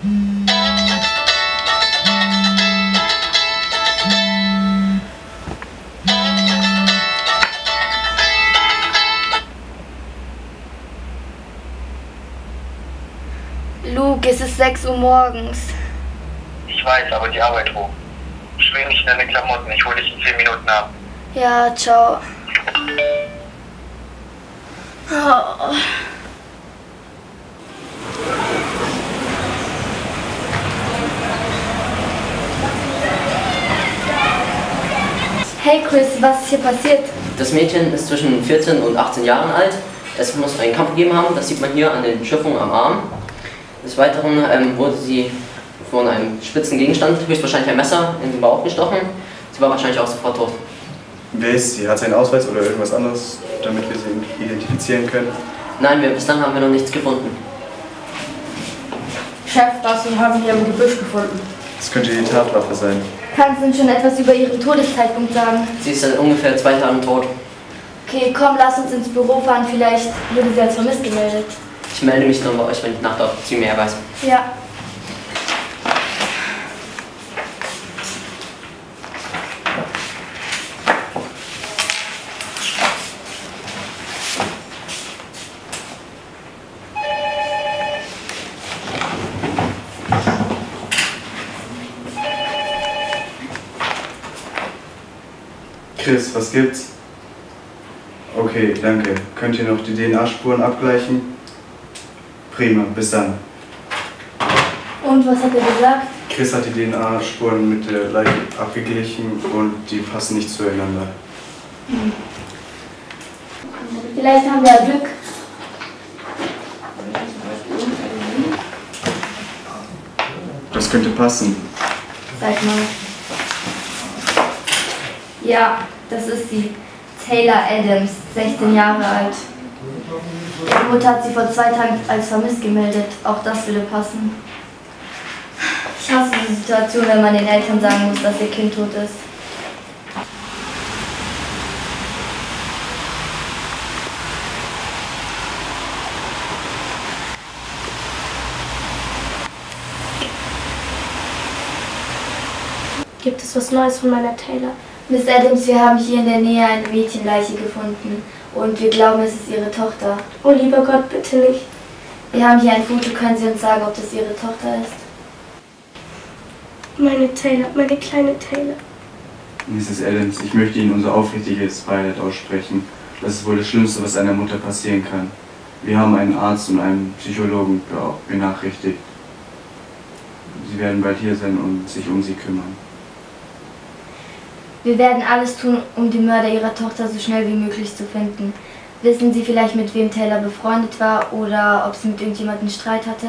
Luke, es ist 6 Uhr morgens. Ich weiß, aber die Arbeit hoch. Schwing nicht in deine Klamotten, ich hole dich in 10 Minuten ab. Ja, ciao. Oh. Hey Chris, was ist hier passiert? Das Mädchen ist zwischen 14 und 18 Jahren alt. Es muss einen Kampf gegeben haben, das sieht man hier an den Schürfungen am Arm. Des Weiteren ähm, wurde sie von einem spitzen Gegenstand, höchstwahrscheinlich ein Messer, in den Bauch gestochen. Sie war wahrscheinlich auch sofort tot. Wer ist sie? Hat sie einen Ausweis oder irgendwas anderes, damit wir sie identifizieren können? Nein, wir, bislang haben wir noch nichts gefunden. Chef, das haben wir im Gebüsch gefunden. Das könnte die Tatwaffe sein. Kannst du uns schon etwas über ihren Todeszeitpunkt sagen? Sie ist seit ungefähr zwei Tagen tot. Okay, komm, lass uns ins Büro fahren. Vielleicht wurde sie als vermisst gemeldet. Ich melde mich dann bei euch, wenn ich nach der Option mehr weiß. Ja. Chris, was gibt's? Okay, danke. Könnt ihr noch die DNA-Spuren abgleichen? Prima, bis dann. Und was hat er gesagt? Chris hat die DNA-Spuren mit der Leiche abgeglichen und die passen nicht zueinander. Vielleicht haben wir Glück. Das könnte passen. Sag mal. Ja, das ist sie. Taylor Adams, 16 Jahre alt. Ihre Mutter hat sie vor zwei Tagen als vermisst gemeldet. Auch das würde passen. Ich hasse die Situation, wenn man den Eltern sagen muss, dass ihr Kind tot ist. Gibt es was Neues von meiner Taylor? Miss Adams, wir haben hier in der Nähe eine Mädchenleiche gefunden und wir glauben, es ist Ihre Tochter. Oh lieber Gott, bitte nicht. Wir haben hier ein Foto, können Sie uns sagen, ob das Ihre Tochter ist? Meine Taylor, meine kleine Taylor. Mrs. Adams, ich möchte Ihnen unser aufrichtiges Beileid aussprechen. Das ist wohl das Schlimmste, was einer Mutter passieren kann. Wir haben einen Arzt und einen Psychologen be- benachrichtigt. Sie werden bald hier sein und sich um Sie kümmern. Wir werden alles tun, um die Mörder Ihrer Tochter so schnell wie möglich zu finden. Wissen Sie vielleicht, mit wem Taylor befreundet war oder ob sie mit irgendjemandem Streit hatte?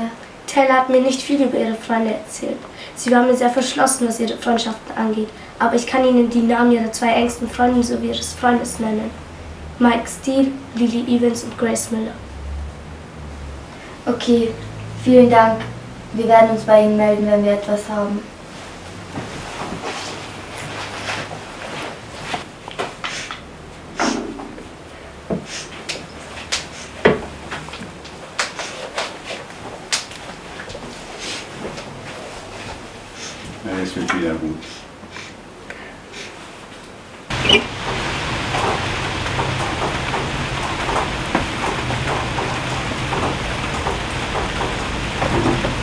Taylor hat mir nicht viel über ihre Freunde erzählt. Sie war mir sehr verschlossen, was ihre Freundschaften angeht. Aber ich kann Ihnen die Namen ihrer zwei engsten Freundinnen sowie ihres Freundes nennen. Mike Steele, Lily Evans und Grace Miller. Okay, vielen Dank. Wir werden uns bei Ihnen melden, wenn wir etwas haben. Ja, es wird wieder gut.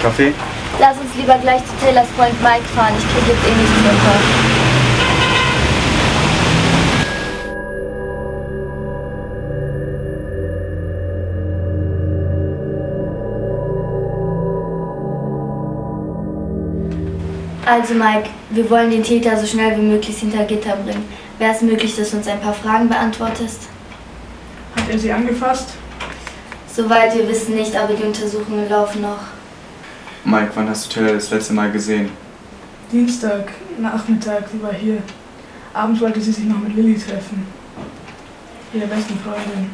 Kaffee? Lass uns lieber gleich zu Taylors Freund Mike fahren. Ich kriege jetzt eh nichts runter. Also Mike, wir wollen den Täter so schnell wie möglich hinter Gitter bringen. Wäre es möglich, dass du uns ein paar Fragen beantwortest? Hat er sie angefasst? Soweit wir wissen nicht, aber die Untersuchungen laufen noch. Mike, wann hast du Taylor das letzte Mal gesehen? Dienstag, Nachmittag, sie war hier. Abends wollte sie sich noch mit Lilly treffen. Ihrer besten Freundin.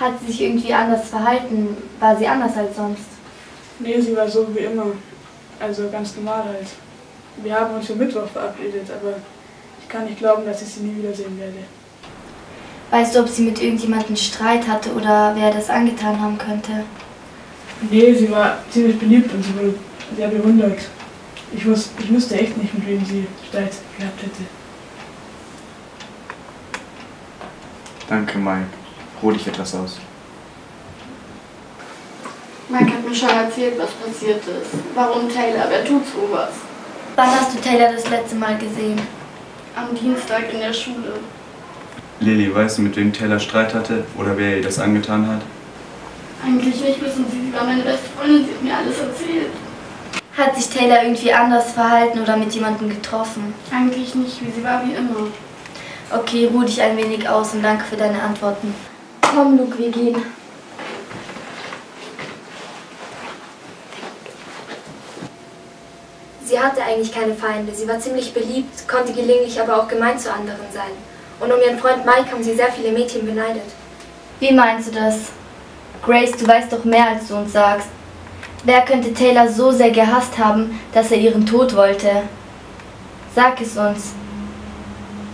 Hat sie sich irgendwie anders verhalten? War sie anders als sonst? Nee, sie war so wie immer. Also ganz normal halt. Wir haben uns für Mittwoch verabredet, aber ich kann nicht glauben, dass ich sie nie wiedersehen werde. Weißt du, ob sie mit irgendjemandem Streit hatte oder wer das angetan haben könnte? Nee, sie war ziemlich beliebt und sie wurde sehr bewundert. Ich, wus ich wüsste echt nicht, mit wem sie Streit gehabt hätte. Danke, Mike. Ruh dich etwas aus. Mike hat mir schon erzählt, was passiert ist. Warum Taylor? Wer tut sowas? Wann hast du Taylor das letzte Mal gesehen? Am Dienstag in der Schule. Lilly, weißt du, mit wem Taylor Streit hatte oder wer ihr das angetan hat? Eigentlich nicht, wissen Sie, sie war meine beste Freundin, sie hat mir alles erzählt. Hat sich Taylor irgendwie anders verhalten oder mit jemandem getroffen? Eigentlich nicht, wie sie war wie immer. Okay, ruh dich ein wenig aus und danke für deine Antworten. Komm, Luke, wir gehen. Sie hatte eigentlich keine Feinde. Sie war ziemlich beliebt, konnte gelegentlich aber auch gemein zu anderen sein. Und um ihren Freund Mike haben sie sehr viele Mädchen beneidet. Wie meinst du das? Grace, du weißt doch mehr, als du uns sagst. Wer könnte Taylor so sehr gehasst haben, dass er ihren Tod wollte? Sag es uns.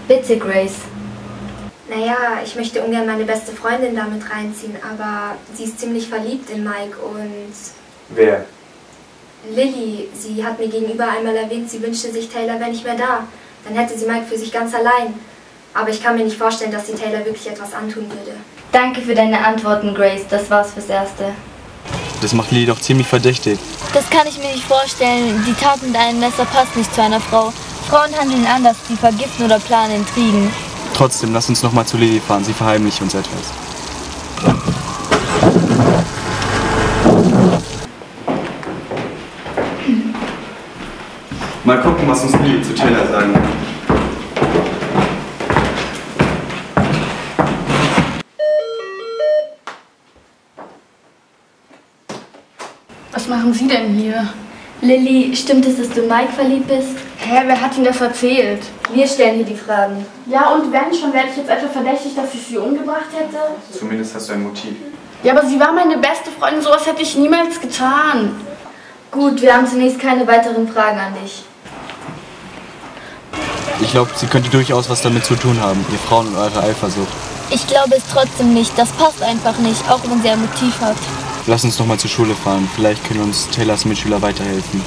Bitte, Grace. Naja, ich möchte ungern meine beste Freundin damit reinziehen, aber sie ist ziemlich verliebt in Mike und Wer? Lilly, sie hat mir gegenüber einmal erwähnt, sie wünschte sich, Taylor wäre nicht mehr da. Dann hätte sie Mike für sich ganz allein. Aber ich kann mir nicht vorstellen, dass sie Taylor wirklich etwas antun würde. Danke für deine Antworten, Grace. Das war's fürs Erste. Das macht Lilly doch ziemlich verdächtig. Das kann ich mir nicht vorstellen. Die Tat mit einem Messer passt nicht zu einer Frau. Frauen handeln anders, sie vergiften oder planen Intrigen. Trotzdem, lass uns noch mal zu Lilly fahren. Sie verheimlicht uns etwas. Mal gucken, was uns Lilly zu Taylor sagen wird. Was machen Sie denn hier? Lilly, stimmt es, dass du Mike verliebt bist? Hä, wer hat Ihnen das erzählt? Wir stellen hier die Fragen. Ja, und wenn schon, werde ich jetzt etwa verdächtig, dass ich sie umgebracht hätte? Zumindest hast du ein Motiv. Ja, aber sie war meine beste Freundin, sowas hätte ich niemals getan. Gut, wir haben zunächst keine weiteren Fragen an dich. Ich glaube, sie könnte durchaus was damit zu tun haben, ihr Frauen und eure Eifersucht. Ich glaube es trotzdem nicht. Das passt einfach nicht, auch wenn sie ein Motiv hat. Lass uns noch mal zur Schule fahren. Vielleicht können uns Taylors Mitschüler weiterhelfen.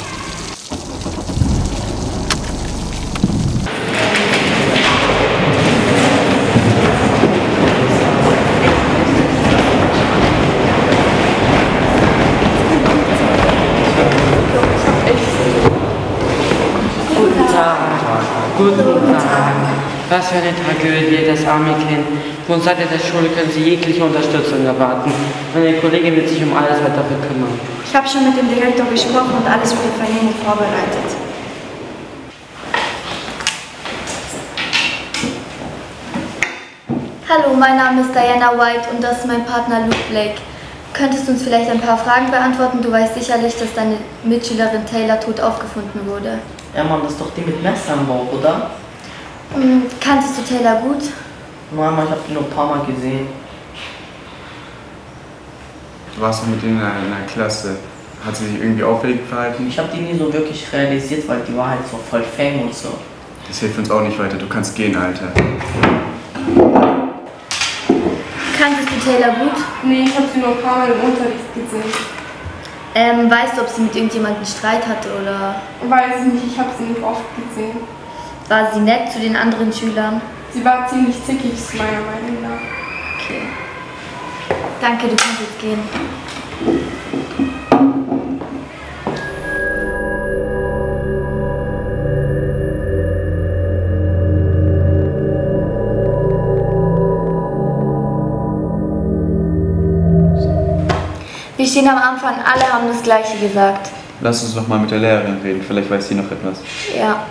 Was für eine Tragödie, das arme Kind. Von Seite der Schule können Sie jegliche Unterstützung erwarten. Meine Kollegin wird sich um alles weitere kümmern. Ich habe schon mit dem Direktor gesprochen und alles für die Vernehmung vorbereitet. Hallo, mein Name ist Diana White und das ist mein Partner Luke Blake. Könntest du uns vielleicht ein paar Fragen beantworten? Du weißt sicherlich, dass deine Mitschülerin Taylor tot aufgefunden wurde. Ja, Mann, das ist doch die mit Messer am Bauch, oder? Hm, Kanntest du Taylor gut? Mama, ich habe die nur ein paar Mal gesehen. Du warst doch mit ihnen in einer, in einer Klasse. Hat sie sich irgendwie auffällig verhalten? Ich habe die nie so wirklich realisiert, weil die war halt so voll Fame und so. Das hilft uns auch nicht weiter. Du kannst gehen, Alter. Kanntest du Taylor gut? Nee, ich habe sie nur ein paar Mal im Unterricht gesehen. Ähm, weißt du, ob sie mit irgendjemandem Streit hatte oder Weiß ich nicht, ich habe sie nicht oft gesehen. War sie nett zu den anderen Schülern? Sie war ziemlich zickig, ist meiner Meinung nach. Okay. Danke, du kannst jetzt gehen. Wir stehen am Anfang, alle haben das Gleiche gesagt. Lass uns noch mal mit der Lehrerin reden, vielleicht weiß sie noch etwas. Ja.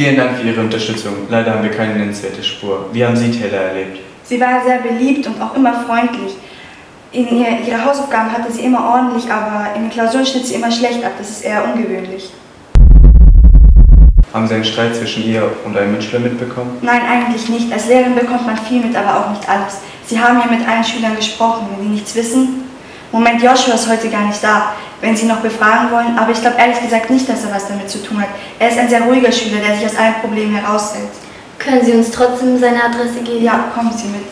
Vielen Dank für Ihre Unterstützung. Leider haben wir keine nennenswerte Spur. Wie haben Sie Taylor erlebt? Sie war sehr beliebt und auch immer freundlich. In ihr, ihre Hausaufgaben hatte sie immer ordentlich, aber in den Klausuren schnitt sie immer schlecht ab. Das ist eher ungewöhnlich. Haben Sie einen Streit zwischen ihr und einem Mitschüler mitbekommen? Nein, eigentlich nicht. Als Lehrerin bekommt man viel mit, aber auch nicht alles. Sie haben ja mit allen Schülern gesprochen. Wenn Sie nichts wissen, Moment, Joshua ist heute gar nicht da, wenn Sie noch befragen wollen. Aber ich glaube ehrlich gesagt nicht, dass er was damit zu tun hat. Er ist ein sehr ruhiger Schüler, der sich aus allen Problemen heraushält. Können Sie uns trotzdem seine Adresse geben? Ja, kommen Sie mit.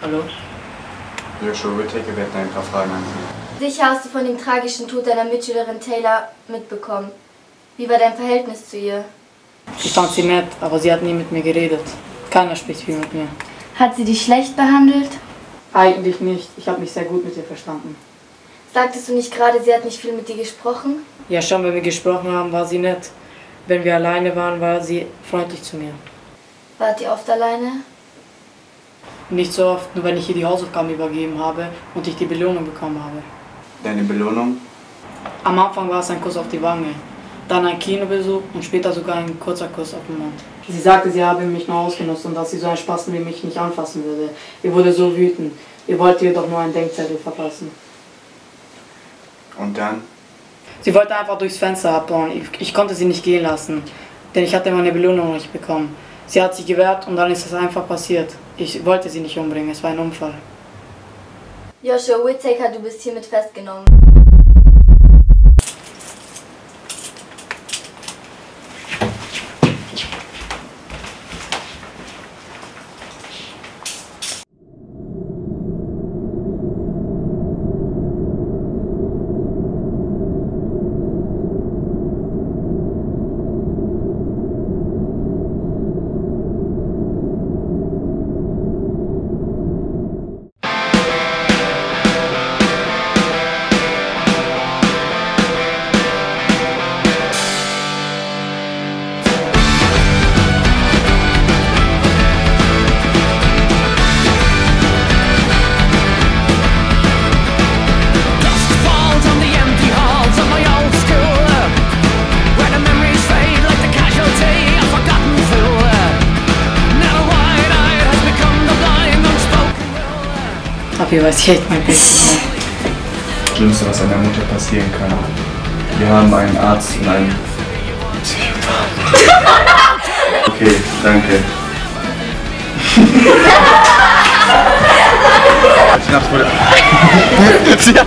Hallo? Joshua Whittaker, wir hätten ein paar Fragen an Sie. Sicher hast du von dem tragischen Tod deiner Mitschülerin Taylor mitbekommen. Wie war dein Verhältnis zu ihr? Ich fand sie nett, aber sie hat nie mit mir geredet. Keiner spricht viel mit mir. Hat sie dich schlecht behandelt? Eigentlich nicht. Ich habe mich sehr gut mit ihr verstanden. Sagtest du nicht gerade, sie hat nicht viel mit dir gesprochen? Ja, schon, wenn wir gesprochen haben, war sie nett. Wenn wir alleine waren, war sie freundlich zu mir. Wart ihr oft alleine? Nicht so oft, nur wenn ich ihr die Hausaufgaben übergeben habe und ich die Belohnung bekommen habe. Deine Belohnung? Am Anfang war es ein Kuss auf die Wange, dann ein Kinobesuch und später sogar ein kurzer Kuss auf den Mund. Sie sagte, sie habe mich nur ausgenutzt und dass sie so einen Spasten wie mich nicht anfassen würde. Ihr wurde so wütend. Ihr wollte ihr doch nur einen Denkzettel verpassen. Und dann? Sie wollte einfach durchs Fenster abbauen. Ich, ich konnte sie nicht gehen lassen, denn ich hatte meine Belohnung nicht bekommen. Sie hat sich gewehrt und dann ist es einfach passiert. Ich wollte sie nicht umbringen, es war ein Unfall. Joshua Whittaker, du bist hiermit festgenommen. Ich echt mein Bestes. Schlimmste, was einer Mutter passieren kann. Wir haben einen Arzt und einen Psychopathen. Okay, danke. Sie hat